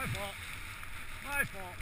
My fault. My fault.